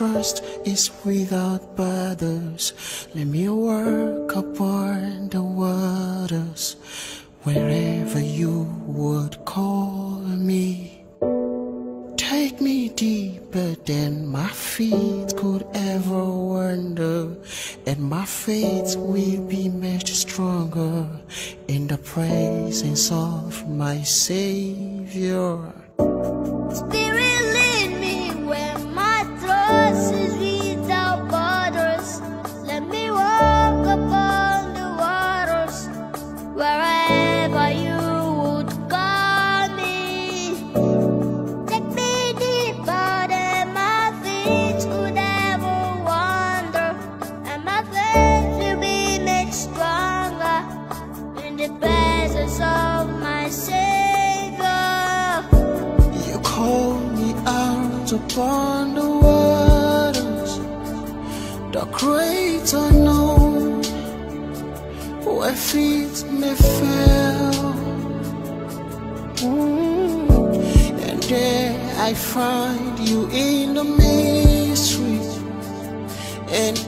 trust is without borders. Let me work upon the waters wherever you would call me. Take me deeper than my feet could ever wander, and my faith will be much stronger in the presence of my Savior. Presence of my Savior. You call me out upon the waters, the great unknown, where feet may fail. Mm. And there I find you in the mystery, and